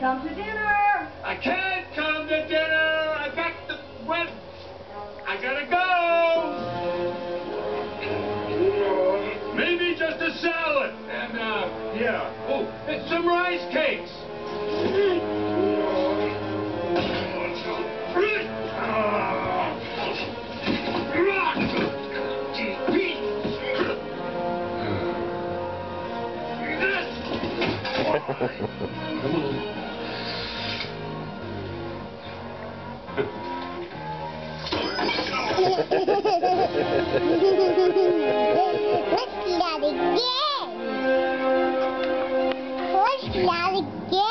come to dinner. I can't come to dinner. I got the wet. I gotta go. Maybe just a salad and uh, yeah. Oh, and some rice cakes. Let's get it again. Let's get it again.